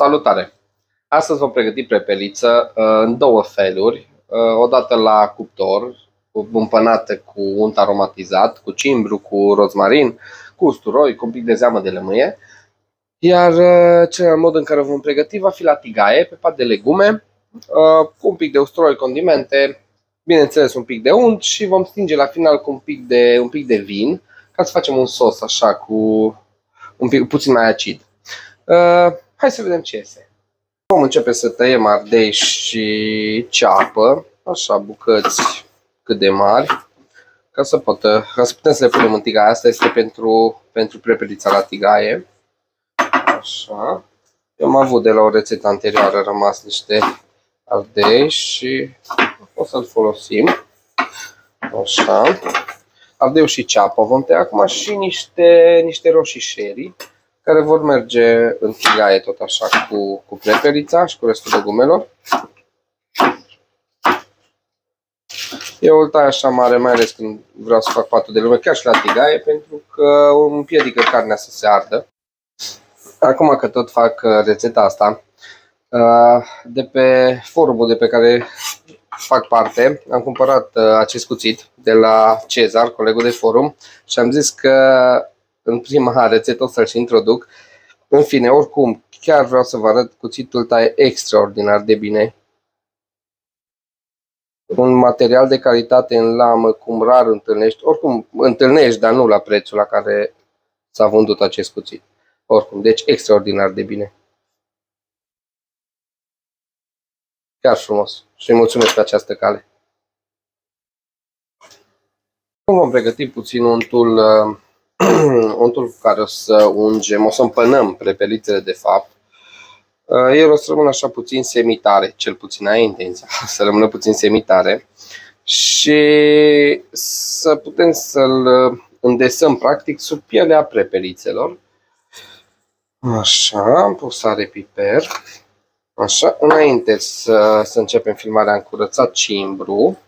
Salutare! Astăzi vom pregăti prepeliță uh, în două feluri. Uh, odată la cuptor, împănată cu unt aromatizat, cu cimbru, cu rozmarin, cu usturoi, cu un pic de zeamă de lămâie. Iar uh, celălalt mod în care o vom pregăti va fi la tigaie, pe pat de legume, cu un pic de usturoi, condimente, bineînțeles un pic de unt și vom stinge la final cu un pic de, un pic de vin ca să facem un sos așa cu un pic puțin mai acid. Uh, hai să vedem ce este. Vom începe să tăiem ardei și ceapă, așa bucăți cât de mari, ca să, poată, ca să putem să le punem în tigaie. Asta este pentru, pentru prepelița la tigaie. Așa. Eu am avut de la o rețetă anterioară rămas niște ardei și o să-l folosim. Așa. Ardeu și ceapă vom tăia acum și niște, niște roșii sherry care vor merge în tigaie tot așa cu, cu prepelița și cu restul legumelor. Eu îl tai așa mare, mai ales când vreau să fac patul de lume, chiar și la tigaie, pentru că îmi împiedică carnea să se ardă. Acum că tot fac uh, rețeta asta, uh, de pe forumul de pe care fac parte, am cumpărat uh, acest cuțit de la Cezar, colegul de forum, și am zis că în prima rețetă o să-l și introduc. În fine, oricum, chiar vreau să vă arăt, cuțitul taie extraordinar de bine. Un material de calitate în lamă, cum rar întâlnești, oricum întâlnești, dar nu la prețul la care s-a vândut acest cuțit. Oricum, deci extraordinar de bine. Chiar frumos. Și mulțumesc pe această cale. Vom pregăti puțin untul uh, untul cu care o să ungem, o să împănăm prepelițele de fapt, uh, el o să rămână așa puțin semitare, cel puțin ai intenția să rămână puțin semitare și să putem să-l îndesăm practic sub pielea prepelițelor. Așa, am pus sare piper. Așa, înainte să, să începem filmarea am curățat cimbru.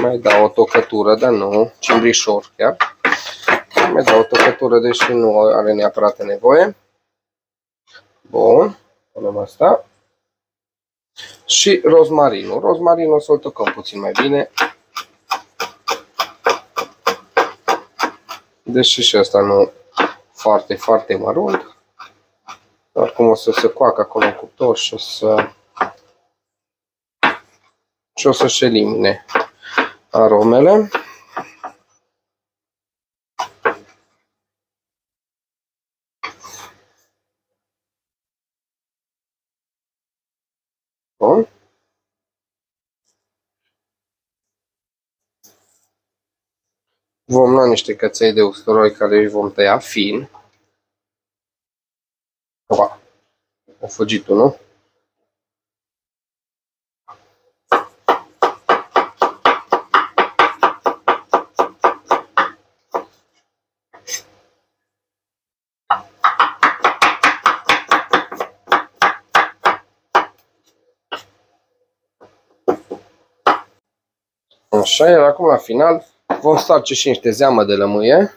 Mai dau o tocătură, dar nu, cimbrișor chiar. Mai dau o tocătură, deși nu are neapărat nevoie. Bun, punem asta. Și rozmarinul. Rozmarinul o să-l tocăm puțin mai bine. Deși și asta nu foarte, foarte mărunt. Acum o să se coacă acolo în cuptor și o să și o să-și elimine aromele. Bun. Vom lua niște căței de usturoi care îi vom tăia fin. Opa, a fugit nu? Așa, iar acum la final vom starce și niște zeamă de lămâie.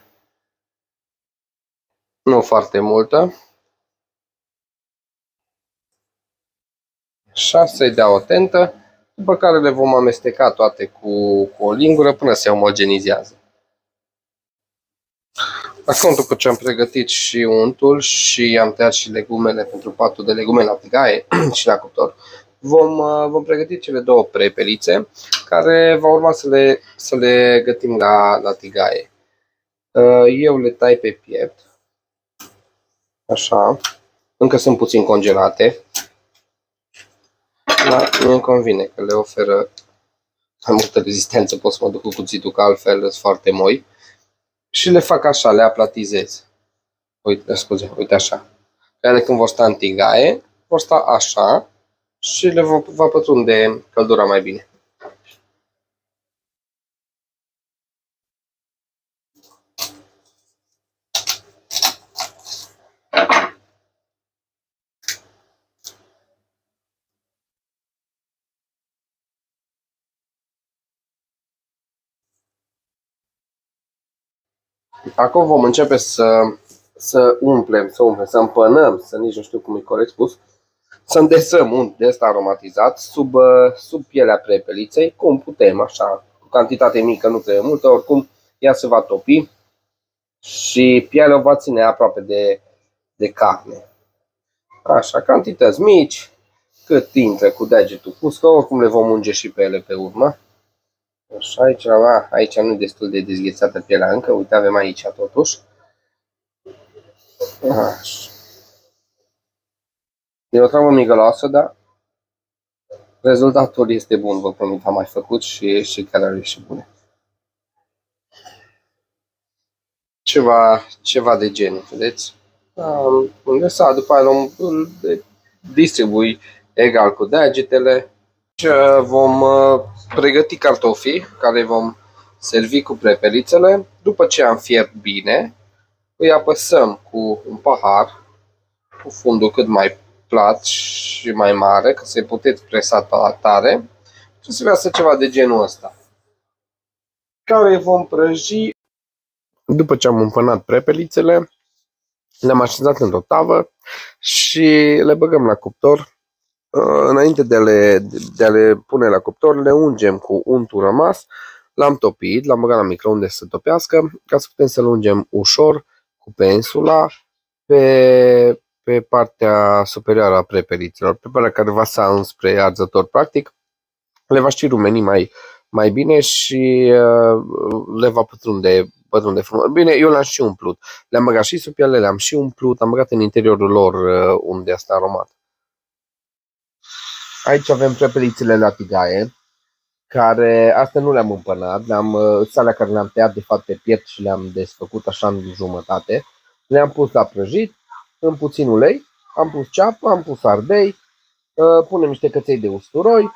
Nu foarte multă. Așa, să-i dea o tentă, după care le vom amesteca toate cu, cu o lingură până se omogenizează. Acum, după ce am pregătit și untul și am tăiat și legumele pentru patul de legume la tigaie și la cuptor, vom, uh, vom pregăti cele două prepelițe care va urma să le, să le gătim la, la tigaie. Uh, eu le tai pe piept, așa, încă sunt puțin congelate, dar nu îmi convine că le oferă mai multă rezistență, pot să mă duc cu cuțitul, că altfel sunt foarte moi. Și le fac așa, le aplatizez. Uite, scuze, uite așa. Ele când vor sta în tigaie, vor sta așa și le va, va pătrunde căldura mai bine. Acum vom începe să, să umplem, să umplem, să împănăm, să nici nu știu cum e corect spus, să îndesăm un de ăsta aromatizat sub, uh, sub pielea prepeliței, cum putem, așa, cu cantitate mică, nu trebuie multă, oricum ea se va topi și pielea o va ține aproape de, de carne. Așa, cantități mici, cât intră cu degetul pus, că oricum le vom unge și pe ele pe urmă. Așa, aici, aici nu e destul de dezghețată pielea încă, uite, avem aici totuși. Așa. E o treabă migăloasă, dar rezultatul este bun, vă promit, am mai făcut și, și chiar are și bune. Ceva, ceva de genul, vedeți? Unde s-a, după aia îl distribui egal cu degetele. Și vom uh, pregăti cartofii care vom servi cu prepelițele. După ce am fiert bine, îi apăsăm cu un pahar cu fundul cât mai plat și mai mare, ca să-i puteți presa tare și să să ceva de genul ăsta. Care vom prăji după ce am împănat prepelițele, le-am așezat într-o tavă și le băgăm la cuptor. Înainte de a, le, de a le pune la cuptor, le ungem cu untul rămas. L-am topit, l-am băgat la microunde să topească, ca să putem să-l ungem ușor cu pensula pe, pe partea superioară a prepeliților, pe partea care va sa înspre arzător practic. Le va și rumeni mai, mai bine și uh, le va pătrunde pătrunde frumos. Bine, eu le-am și umplut. Le-am băgat și sub piele, le-am și umplut, am băgat în interiorul lor uh, unde asta aromat. Aici avem prepelițele la tigaie, care astea nu le-am împănat, le-am, uh, salea care le-am tăiat de fapt pe piept și le-am desfăcut așa în jumătate. Le-am pus la prăjit, în puțin ulei, am pus ceapă, am pus ardei, uh, punem niște căței de usturoi,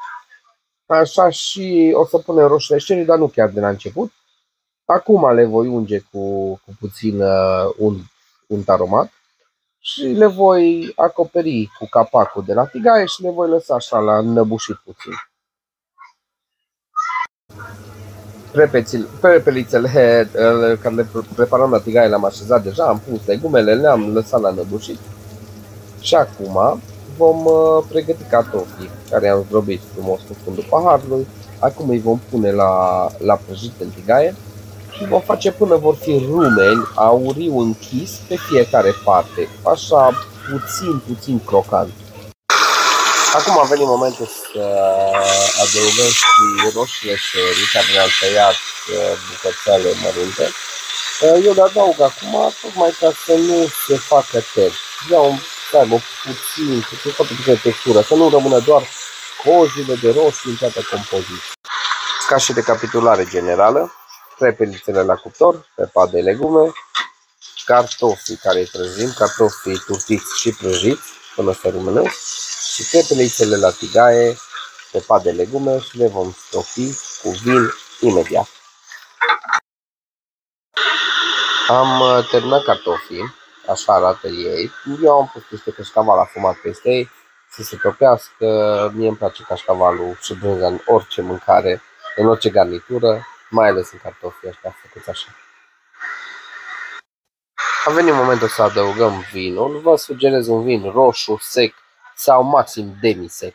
așa și o să punem roșile șerii, dar nu chiar de la început. Acum le voi unge cu, cu puțin uh, un, un aromat și le voi acoperi cu capacul de la tigaie și le voi lăsa așa la înnăbușit puțin. Prepelițele uh, care le preparam la tigaie le-am așezat deja, am pus legumele, le-am lăsat la înnăbușit. Și acum vom uh, pregăti cartofii care am zdrobit frumos cu fundul paharului. Acum îi vom pune la, la prăjit în tigaie și vom face până vor fi rumeni auriu închis pe fiecare parte, așa puțin, puțin crocant. Acum a venit momentul să adăugăm și roșiile șerii care le-am tăiat uh, bucățele mărunte. Uh, eu le adaug acum tocmai ca să nu se facă ter. Vreau să aibă puțin, puțin, foarte puțin textură, să nu rămână doar cozile de roșii în toată compoziția. Ca și recapitulare generală, prepelițele la cuptor, pe de legume, cartofii care îi prăjim, cartofii turtiți și prăjiți până să rămânesc și prepelițele la tigaie, pe de legume și le vom stopi cu vin imediat. Am uh, terminat cartofii, așa arată ei. Eu am pus niște cașcaval afumat peste ei să se topească. Mie îmi place cașcavalul și brânza în orice mâncare, în orice garnitură mai ales în cartofi ăștia făcuți așa. A venit momentul să adăugăm vinul. Vă sugerez un vin roșu, sec sau maxim demisec.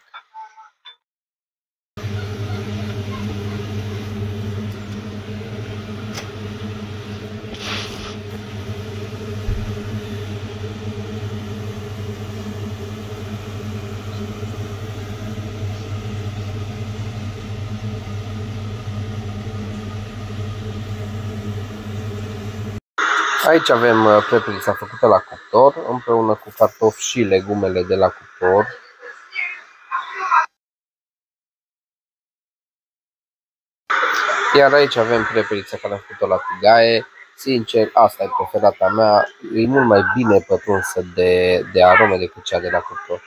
Aici avem uh, prepelița făcută la cuptor împreună cu cartofi și legumele de la cuptor. Iar aici avem prepelița care am făcut-o la tigaie. Sincer, asta e preferata mea. E mult mai bine pătrunsă de, de arome decât cea de la cuptor.